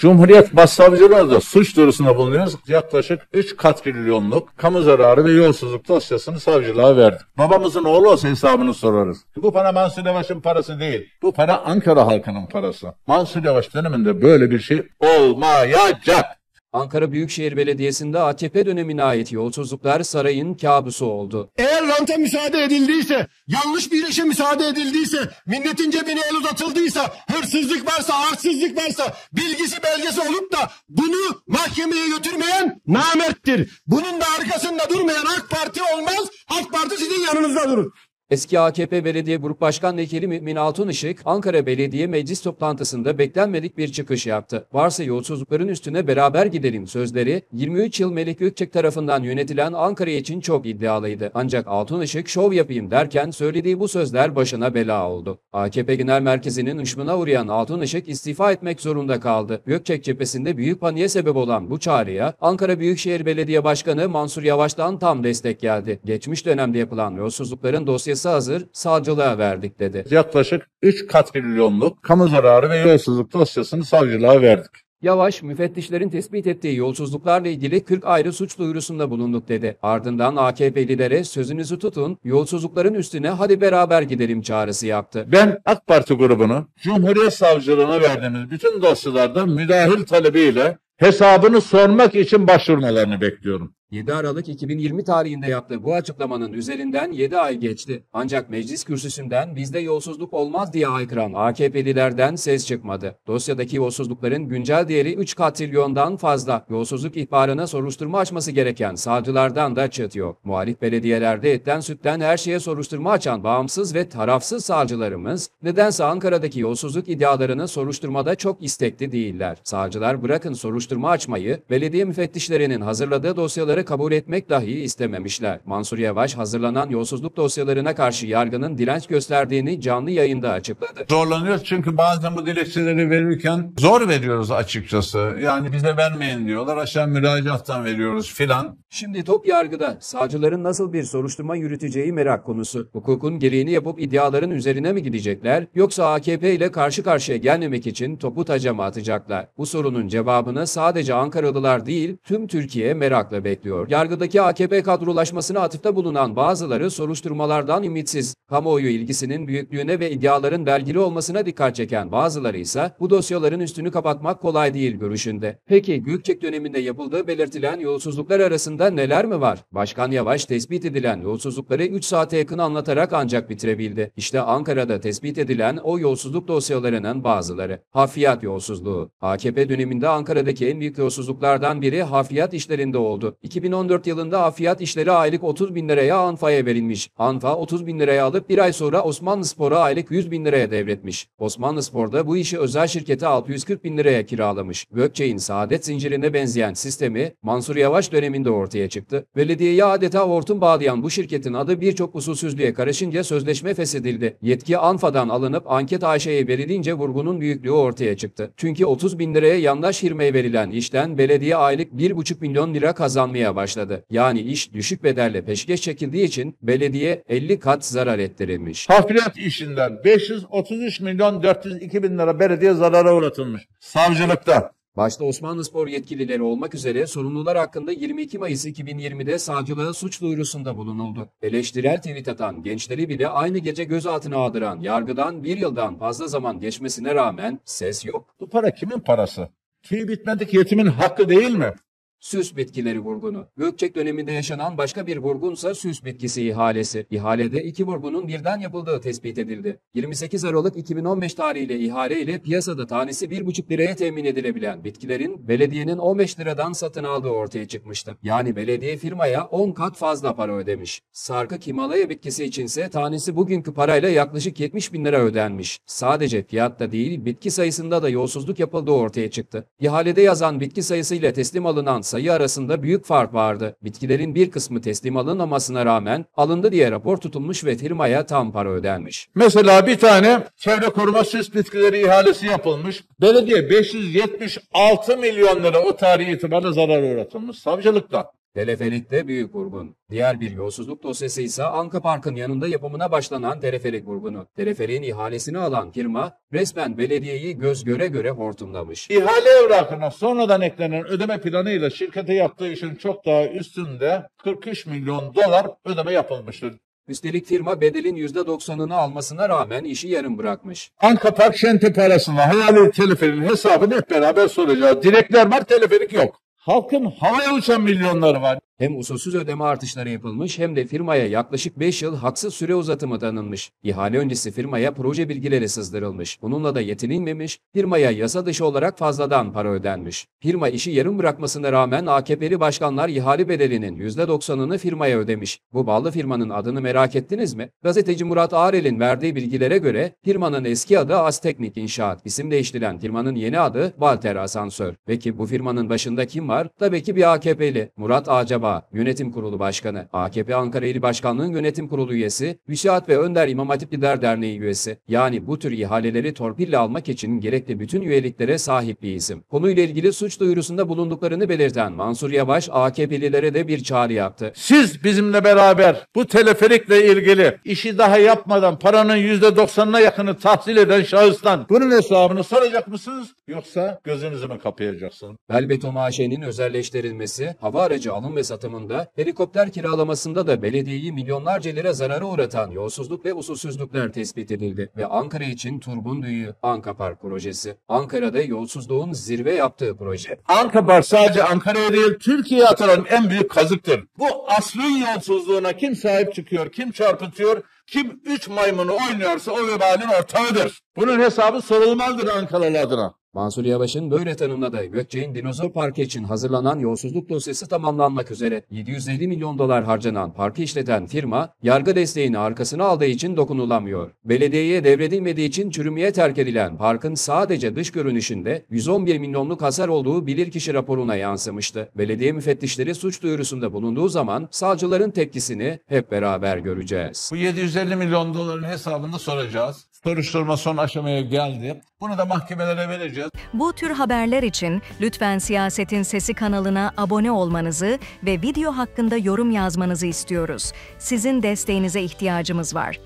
Cumhuriyet Başsavcılığı'nda suç duyurusunda bulunuyoruz. Yaklaşık 3 katrilyonluk kamu zararı ve yolsuzluk dosyasını savcılığa verdik. Babamızın oğlu olsa hesabını sorarız. Bu para Mansur Yavaş'ın parası değil. Bu para Ankara halkının parası. Mansur Yavaş döneminde böyle bir şey olmayacak. Ankara Büyükşehir Belediyesi'nde AKP dönemine ait yolsuzluklar sarayın kabusu oldu. Eğer ranta müsaade edildiyse, yanlış bir işe müsaade edildiyse, milletin cebine el uzatıldıysa, hırsızlık varsa, arsızlık varsa, bilgisi belgesi olup da bunu mahkemeye götürmeyen namerttir. Bunun da arkasında durmayan AK Parti olmaz, AK Parti sizin yanınızda durur. Eski AKP Belediye Grup Başkan Vekili Mümin Altunışık, Ankara Belediye Meclis toplantısında beklenmedik bir çıkış yaptı. Varsa yolsuzlukların üstüne beraber gidelim sözleri 23 yıl Melik Gökçek tarafından yönetilen Ankara için çok iddialıydı. Ancak Altunışık şov yapayım derken söylediği bu sözler başına bela oldu. AKP Genel Merkezi'nin ışmına uğrayan Altunışık istifa etmek zorunda kaldı. Gökçek cephesinde büyük paniğe sebep olan bu çağrıya Ankara Büyükşehir Belediye Başkanı Mansur Yavaş'tan tam destek geldi. Geçmiş dönemde yapılan yolsuzlukların dosyası hazır, savcılığa verdik dedi. Yaklaşık 3 katrilyonluk kamu zararı ve yolsuzluk dosyasını savcılığa verdik. Yavaş, müfettişlerin tespit ettiği yolsuzluklarla ilgili 40 ayrı suç duyurusunda bulunduk dedi. Ardından AKP'lilere sözünüzü tutun, yolsuzlukların üstüne hadi beraber gidelim çağrısı yaptı. Ben AK Parti grubunu Cumhuriyet Savcılığına verdiğimiz bütün dosyalarda müdahil talebiyle hesabını sormak için başvurmalarını bekliyorum. 7 Aralık 2020 tarihinde yaptığı bu açıklamanın üzerinden 7 ay geçti. Ancak meclis kürsüsünden bizde yolsuzluk olmaz diye haykıran AKP'lilerden ses çıkmadı. Dosyadaki yolsuzlukların güncel değeri 3 katrilyondan fazla. Yolsuzluk ihbarına soruşturma açması gereken savcılardan da çıt yok. Muhalif belediyelerde etten sütten her şeye soruşturma açan bağımsız ve tarafsız savcılarımız nedense Ankara'daki yolsuzluk iddialarını soruşturmada çok istekli değiller. Savcılar bırakın soruşturma açmayı, belediye müfettişlerinin hazırladığı dosyaları kabul etmek dahi istememişler. Mansur Yavaş hazırlanan yolsuzluk dosyalarına karşı yargının direnç gösterdiğini canlı yayında açıkladı. Zorlanıyoruz çünkü bazen bu dilekçeleri verirken zor veriyoruz açıkçası. Yani bize vermeyin diyorlar aşağı müracaattan veriyoruz filan. Şimdi top yargıda. Savcıların nasıl bir soruşturma yürüteceği merak konusu. Hukukun gereğini yapıp iddiaların üzerine mi gidecekler yoksa AKP ile karşı karşıya gelmemek için topu taca mı atacaklar? Bu sorunun cevabını sadece Ankaralılar değil tüm Türkiye merakla bekliyor. Yargıdaki AKP kadrolaşmasına atıfta bulunan bazıları soruşturmalardan ümitsiz. Kamuoyu ilgisinin büyüklüğüne ve iddiaların belgili olmasına dikkat çeken bazıları ise bu dosyaların üstünü kapatmak kolay değil görüşünde. Peki Gökçek döneminde yapıldığı belirtilen yolsuzluklar arasında neler mi var? Başkan Yavaş tespit edilen yolsuzlukları 3 saate yakın anlatarak ancak bitirebildi. İşte Ankara'da tespit edilen o yolsuzluk dosyalarının bazıları. Hafiyat yolsuzluğu. AKP döneminde Ankara'daki en büyük yolsuzluklardan biri hafiyat işlerinde oldu. 2014 yılında hafiyat işleri aylık 30 bin liraya Anfa'ya verilmiş. Anfa 30 bin liraya alıp bir ay sonra Osmanlı Spor'a aylık 100 bin liraya devretmiş. Osmanlı Spor'da bu işi özel şirkete 640 bin liraya kiralamış. Gökçe'nin saadet zincirine benzeyen sistemi Mansur Yavaş döneminde ortaya çıktı. Belediyeye adeta hortum bağlayan bu şirketin adı birçok usulsüzlüğe karışınca sözleşme feshedildi. Yetki Anfa'dan alınıp anket Ayşe'ye verilince vurgunun büyüklüğü ortaya çıktı. Çünkü 30 bin liraya yandaş firmaya verilen işten belediye aylık 1,5 milyon lira kazanmaya başladı. Yani iş düşük bedelle peşkeş çekildiği için belediye 50 kat zarar ettirilmiş. Hafriyat işinden 533 milyon 402 bin lira belediye zarara uğratılmış. Savcılıkta. Başta Osmanlı Spor yetkilileri olmak üzere sorumlular hakkında 22 Mayıs 2020'de savcılığa suç duyurusunda bulunuldu. Eleştirel tweet atan gençleri bile aynı gece gözaltına aldıran yargıdan bir yıldan fazla zaman geçmesine rağmen ses yok. Bu para kimin parası? Tüy bitmedik yetimin hakkı değil mi? Süs bitkileri vurgunu. Gökçek döneminde yaşanan başka bir vurgunsa süs bitkisi ihalesi. İhalede iki vurgunun birden yapıldığı tespit edildi. 28 Aralık 2015 tarihiyle ihale ile piyasada tanesi 1,5 liraya temin edilebilen bitkilerin belediyenin 15 liradan satın aldığı ortaya çıkmıştı. Yani belediye firmaya 10 kat fazla para ödemiş. Sarkık Himalaya bitkisi içinse tanesi bugünkü parayla yaklaşık 70 bin lira ödenmiş. Sadece fiyatta değil bitki sayısında da yolsuzluk yapıldığı ortaya çıktı. İhalede yazan bitki sayısıyla teslim alınan sayı arasında büyük fark vardı. Bitkilerin bir kısmı teslim alınmamasına rağmen alındı diye rapor tutulmuş ve firmaya tam para ödenmiş. Mesela bir tane çevre koruma süs bitkileri ihalesi yapılmış. Belediye 576 milyon lira o tarihi itibarla zarar uğratılmış savcılıktan. Teleferikte büyük vurgun. Diğer bir yolsuzluk dosyası ise Anka Park'ın yanında yapımına başlanan teleferik vurgunu. Teleferiğin ihalesini alan firma resmen belediyeyi göz göre göre hortumlamış. İhale evrakına sonradan eklenen ödeme planıyla şirkete yaptığı işin çok daha üstünde 43 milyon dolar ödeme yapılmıştır. Üstelik firma bedelin %90'ını almasına rağmen işi yarım bırakmış. Anka Park Şentepe arasında hayali teleferin hesabını hep beraber soracağız. Direkler var, teleferik yok. Halkın havaya uçan milyonları var. Hem usulsüz ödeme artışları yapılmış hem de firmaya yaklaşık 5 yıl haksız süre uzatımı tanınmış. İhale öncesi firmaya proje bilgileri sızdırılmış. Bununla da yetinilmemiş, firmaya yasa dışı olarak fazladan para ödenmiş. Firma işi yarım bırakmasına rağmen AKP'li başkanlar ihale bedelinin %90'ını firmaya ödemiş. Bu bağlı firmanın adını merak ettiniz mi? Gazeteci Murat Ağrel'in verdiği bilgilere göre firmanın eski adı Azteknik İnşaat. İsim değiştirilen firmanın yeni adı Walter Asansör. Peki bu firmanın başında kim var? Tabii ki bir AKP'li. Murat Acaba Yönetim Kurulu Başkanı, AKP Ankara İl Başkanlığı'nın Yönetim Kurulu üyesi, Hüsiyat ve Önder İmam Hatip Lider Derneği üyesi. Yani bu tür ihaleleri torpille almak için gerekli bütün üyeliklere sahip bir isim. Konuyla ilgili suç duyurusunda bulunduklarını belirten Mansur Yavaş, AKP'lilere de bir çağrı yaptı. Siz bizimle beraber bu teleferikle ilgili işi daha yapmadan paranın %90'ına yakını tahsil eden şahıstan bunun hesabını soracak mısınız? Yoksa gözünüzü mü kapayacaksınız? Belbeton AŞ'nin özelleştirilmesi, hava aracı alım ve satımında, helikopter kiralamasında da belediyeyi milyonlarca lira zarara uğratan yolsuzluk ve usulsüzlükler tespit edildi. Ve Ankara için turbun büyüğü Anka Park projesi. Ankara'da yolsuzluğun zirve yaptığı proje. Anka Park sadece Ankara'ya değil Türkiye'ye atılan en büyük kazıktır. Bu asrın yolsuzluğuna kim sahip çıkıyor, kim çarpıtıyor, kim üç maymunu oynuyorsa o vebalin ortağıdır. Bunun hesabı sorulmazdır Ankaralı adına. Mansur Yavaş'ın böyle tanımladığı Gökçe'nin Dinozor Parkı için hazırlanan yolsuzluk dosyası tamamlanmak üzere 750 milyon dolar harcanan parkı işleten firma yargı desteğini arkasına aldığı için dokunulamıyor. Belediyeye devredilmediği için çürümeye terk edilen parkın sadece dış görünüşünde 111 milyonluk hasar olduğu bilirkişi raporuna yansımıştı. Belediye müfettişleri suç duyurusunda bulunduğu zaman savcıların tepkisini hep beraber göreceğiz. Bu 750 milyon doların hesabını soracağız. Soruşturma son aşamaya geldi. Bunu da mahkemelere vereceğiz. Bu tür haberler için lütfen Siyasetin Sesi kanalına abone olmanızı ve video hakkında yorum yazmanızı istiyoruz. Sizin desteğinize ihtiyacımız var.